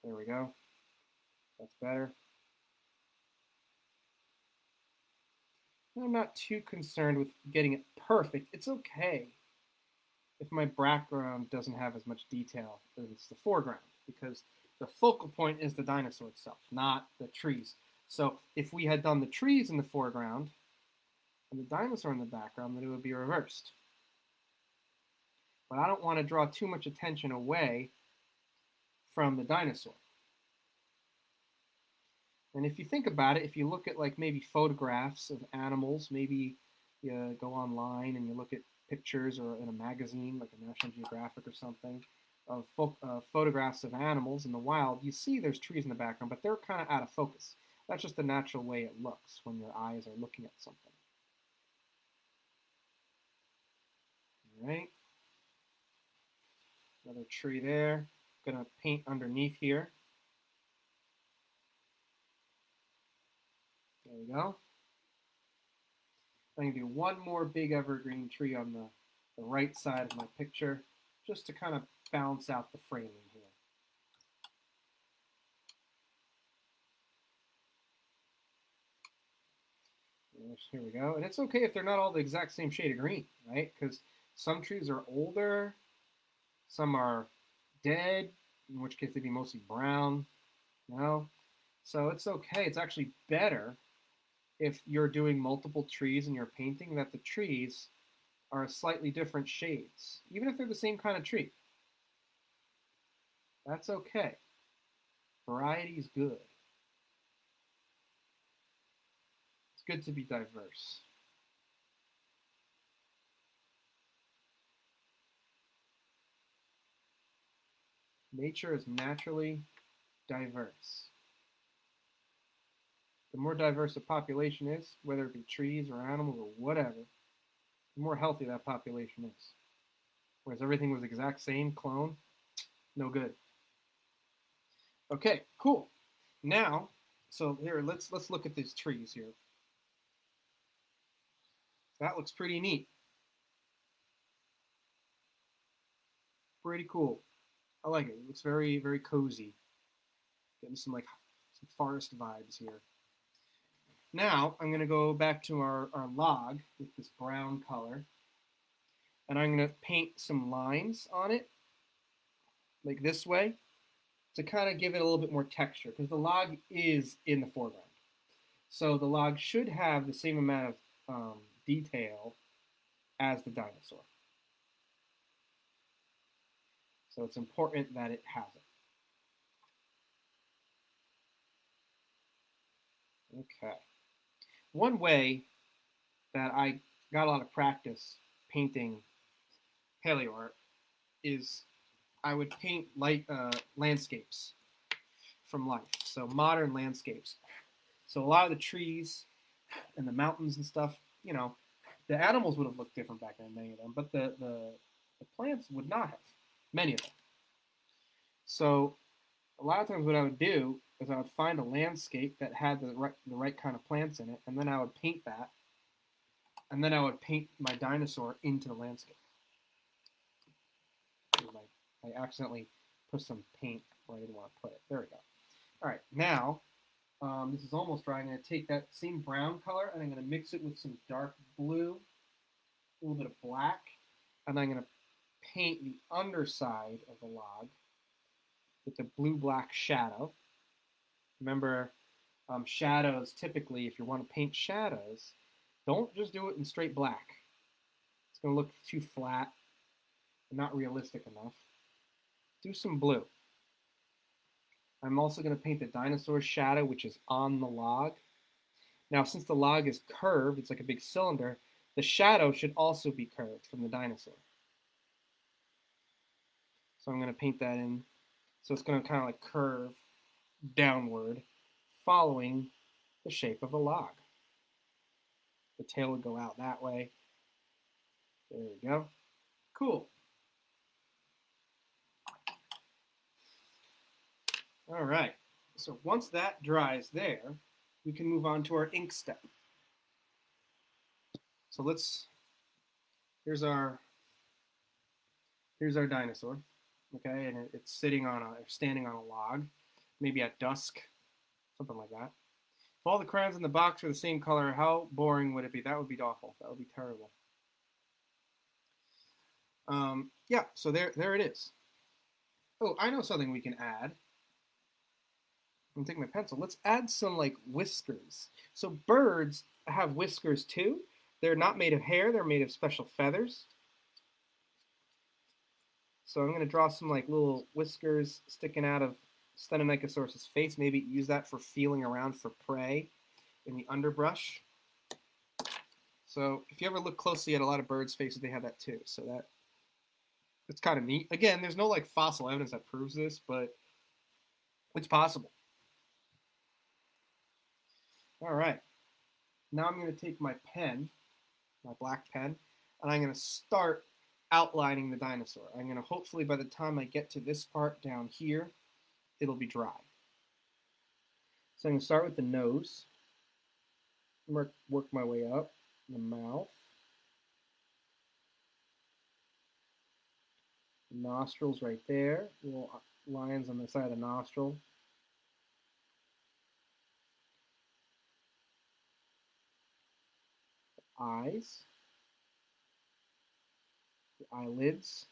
There we go. That's better. I'm not too concerned with getting it perfect. It's okay if my background doesn't have as much detail as the foreground because the focal point is the dinosaur itself, not the trees. So if we had done the trees in the foreground and the dinosaur in the background, then it would be reversed. But I don't want to draw too much attention away from the dinosaur. And if you think about it, if you look at like maybe photographs of animals, maybe you go online and you look at pictures or in a magazine like a National Geographic or something of uh, photographs of animals in the wild, you see there's trees in the background, but they're kind of out of focus. That's just the natural way it looks when your eyes are looking at something. Right. Another tree there. Gonna paint underneath here. There we go. I'm to do one more big evergreen tree on the, the right side of my picture, just to kind of balance out the framing here. Here we go. And it's okay if they're not all the exact same shade of green, right? Because some trees are older, some are dead, in which case they'd be mostly brown, you know? So it's okay. It's actually better if you're doing multiple trees and you're painting that the trees are slightly different shades, even if they're the same kind of tree. That's okay. Variety is good. It's good to be diverse. Nature is naturally diverse. The more diverse a population is, whether it be trees or animals or whatever, the more healthy that population is. Whereas everything was exact same clone, no good. Okay, cool. Now, so here let's let's look at these trees here. That looks pretty neat. Pretty cool. I like it. It looks very very cozy. Getting some like some forest vibes here. Now I'm gonna go back to our, our log with this brown color and I'm going to paint some lines on it, like this way, to kind of give it a little bit more texture, because the log is in the foreground. So the log should have the same amount of um, detail as the dinosaur. So it's important that it has it. Okay. One way that I got a lot of practice painting paleo art is I would paint light uh, landscapes from life. So modern landscapes. So a lot of the trees and the mountains and stuff, you know, the animals would have looked different back then, many of them, but the, the, the plants would not have, many of them. So a lot of times what I would do is I would find a landscape that had the right, the right kind of plants in it, and then I would paint that, and then I would paint my dinosaur into the landscape. I accidentally put some paint where I didn't want to put it. There we go. All right, now um, this is almost dry. I'm going to take that same brown color and I'm going to mix it with some dark blue, a little bit of black, and I'm going to paint the underside of the log with the blue-black shadow. Remember, um, shadows, typically, if you want to paint shadows, don't just do it in straight black. It's going to look too flat and not realistic enough do some blue. I'm also going to paint the dinosaur shadow, which is on the log. Now, since the log is curved, it's like a big cylinder, the shadow should also be curved from the dinosaur. So I'm going to paint that in. So it's going to kind of like curve downward, following the shape of the log. The tail would go out that way. There we go. Cool. All right, so once that dries there, we can move on to our ink step. So let's, here's our, here's our dinosaur, okay, and it's sitting on a, or standing on a log, maybe at dusk, something like that. If all the crayons in the box are the same color, how boring would it be? That would be awful. That would be terrible. Um, yeah, so there, there it is. Oh, I know something we can add. I'm taking my pencil. Let's add some like whiskers. So birds have whiskers too. They're not made of hair, they're made of special feathers. So I'm going to draw some like little whiskers sticking out of Stenonychosaurus's face. Maybe use that for feeling around for prey in the underbrush. So if you ever look closely at a lot of birds' faces, they have that too. So that it's kind of neat. Again, there's no like fossil evidence that proves this, but it's possible. All right. Now I'm going to take my pen, my black pen, and I'm going to start outlining the dinosaur. I'm going to hopefully by the time I get to this part down here, it'll be dry. So I'm going to start with the nose, work, work my way up, the mouth, nostrils right there, little lines on the side of the nostril, eyes, eyelids,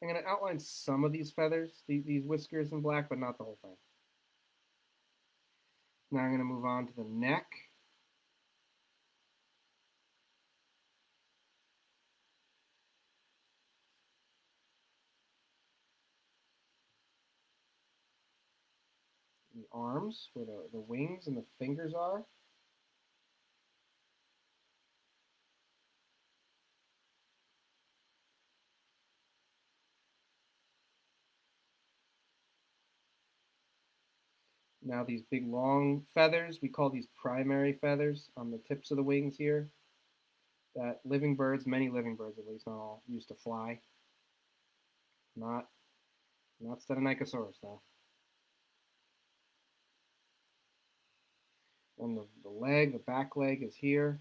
I'm going to outline some of these feathers, these, whiskers in black, but not the whole thing. Now I'm going to move on to the neck. the arms, where the, the wings and the fingers are. Now these big long feathers, we call these primary feathers on the tips of the wings here. That living birds, many living birds at least, not all, used to fly. Not, not Stenonychosaurus though. And the, the leg, the back leg is here.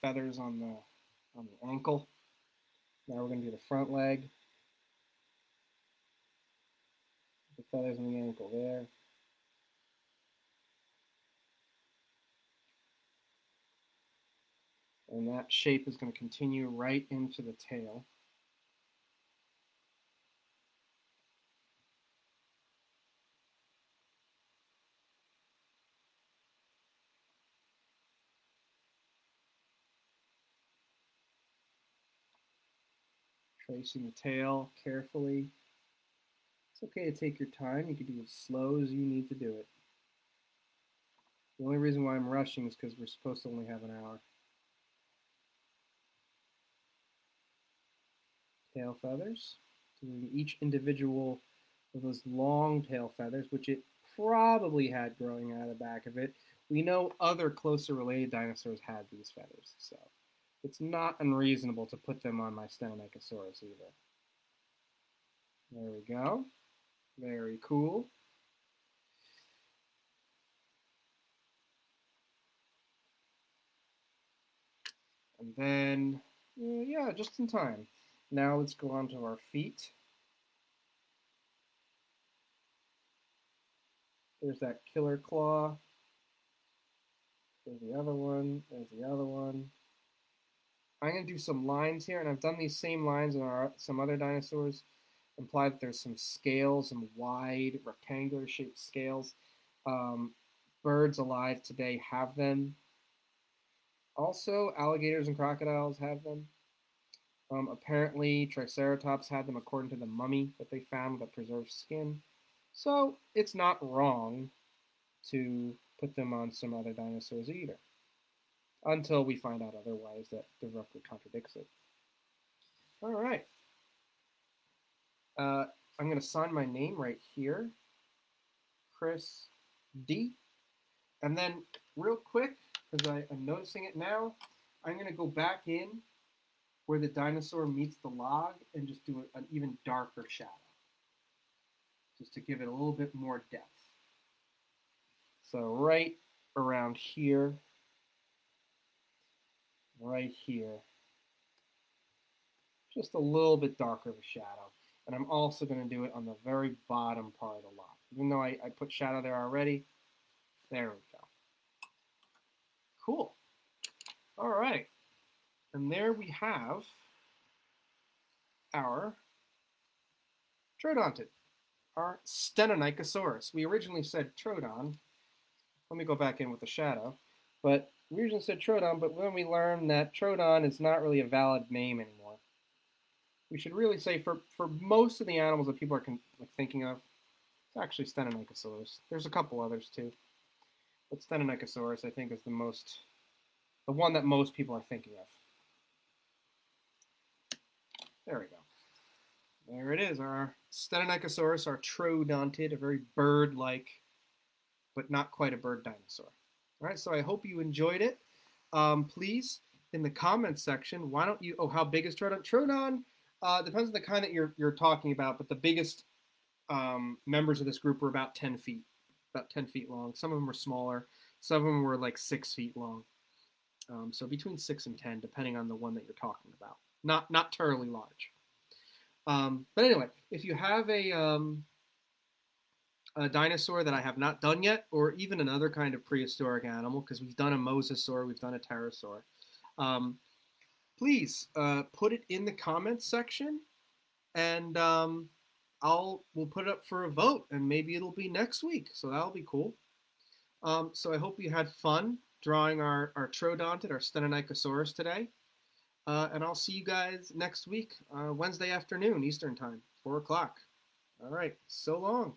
Feathers on the on the ankle. Now we're going to do the front leg. The feathers on the ankle there. And that shape is going to continue right into the tail. Tracing the tail carefully. It's okay to take your time. You can do it as slow as you need to do it. The only reason why I'm rushing is because we're supposed to only have an hour. Tail feathers. Doing each individual of those long tail feathers, which it probably had growing out of the back of it. We know other closer related dinosaurs had these feathers, so it's not unreasonable to put them on my Stenonychosaurus either. There we go. Very cool. And then, uh, yeah, just in time. Now let's go on to our feet. There's that killer claw. There's the other one. There's the other one. I'm going to do some lines here, and I've done these same lines in our, some other dinosaurs. Imply that there's some scales, some wide rectangular shaped scales. Um, birds alive today have them. Also, alligators and crocodiles have them. Um, apparently, Triceratops had them according to the mummy that they found that preserved skin. So it's not wrong to put them on some other dinosaurs either until we find out otherwise that directly contradicts it. All right. Uh, I'm going to sign my name right here, Chris D. And then real quick, because I'm noticing it now, I'm going to go back in where the dinosaur meets the log and just do an even darker shadow, just to give it a little bit more depth. So right around here, right here. Just a little bit darker of a shadow. And I'm also going to do it on the very bottom part of the log. Even though I, I put shadow there already, there we go. Cool. All right. And there we have our Troodontid, our Stenonychosaurus. We originally said Troodon. Let me go back in with the shadow. But we originally said Troodon, but then we learned that Troodon is not really a valid name anymore. We should really say for, for most of the animals that people are like, thinking of, it's actually Stenonychosaurus. There's a couple others too. But Stenonychosaurus, I think, is the most, the one that most people are thinking of. There we go. There it is, our Stenonychosaurus, our troodontid, a very bird-like, but not quite a bird dinosaur. All right, so I hope you enjoyed it. Um, please, in the comments section, why don't you, oh, how big is Troodon? Troodon uh, depends on the kind that you're, you're talking about, but the biggest um, members of this group were about 10 feet, about 10 feet long. Some of them were smaller. Some of them were like six feet long. Um, so between six and 10, depending on the one that you're talking about. Not, not terribly large. Um, but anyway, if you have a, um, a dinosaur that I have not done yet, or even another kind of prehistoric animal, because we've done a mosasaur, we've done a pterosaur, um, please uh, put it in the comments section, and um, I'll we'll put it up for a vote, and maybe it'll be next week, so that'll be cool. Um, so I hope you had fun drawing our our troodontid, our Stenonychosaurus today, uh, and I'll see you guys next week, uh, Wednesday afternoon, Eastern time, four o'clock. All right, so long.